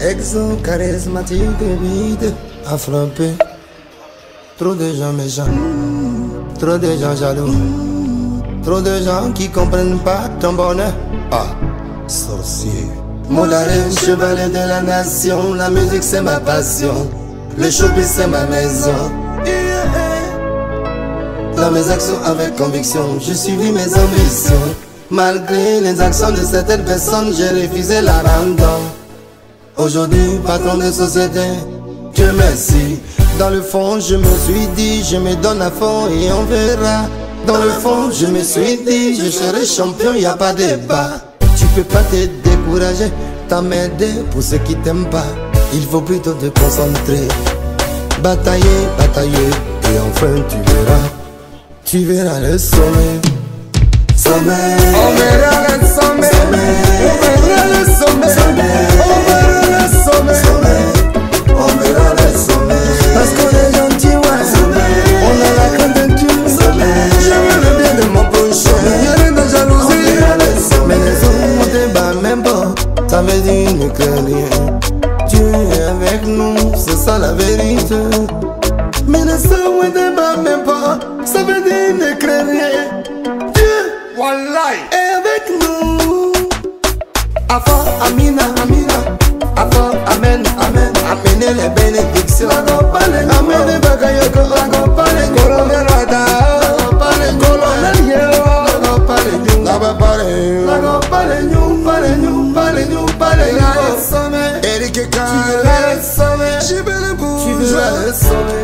Exo charismatique, vide, affrappé, trop de jamais jamais. Trop de gens jaloux, trop de gens qui comprennent pas ton bonheur. Ah, sorcier. Mon chevalier de la nation, la musique c'est ma passion, le showbiz c'est ma maison. Dans mes actions avec conviction, je suivi mes ambitions. Malgré les actions de certaines personnes, j'ai refusé l'abandon. Aujourd'hui, patron de société, Dieu merci. Dans le fond, je me suis dit, je me donne à fond et on verra. Dans le fond, je me suis dit, je serai champion, y a pas de débat. Tu peux pas te décourager, t'emmerder pour ceux qui t'aiment pas. Il faut plutôt te concentrer, batailler, batailler, et enfin tu verras, tu verras le sommet. Sommet, on verra le sommet, ça la vérité. Mais ne pas même pas, ça veut dire ne crains rien. Dieu Wallahi. est avec nous. Avant Amina, Amina. Avant Amen, Amen. Amenez les bénédictions.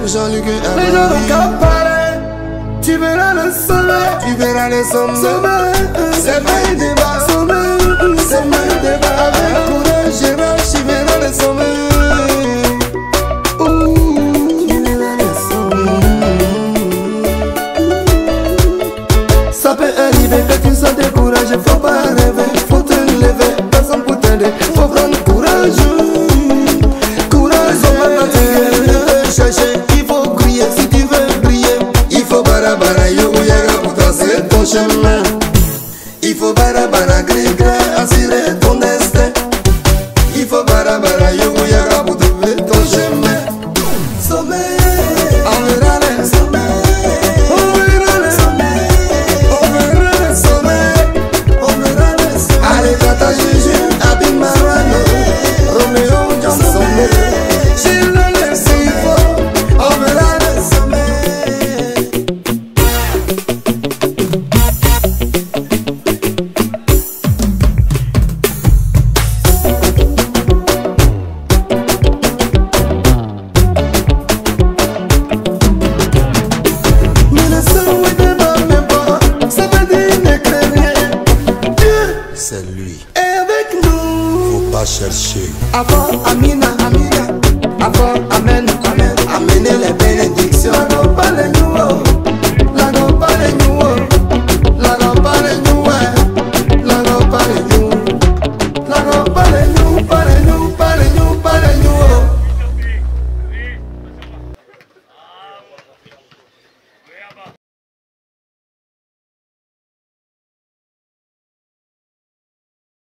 Jean-Luc Les gens n'ont parler. Tu verras le sommet, tu verras le sommet. C'est pas débat, sommet, c'est pas débat. Avec courage, Gérard, tu verras le sommet. avó, a mina, amiga.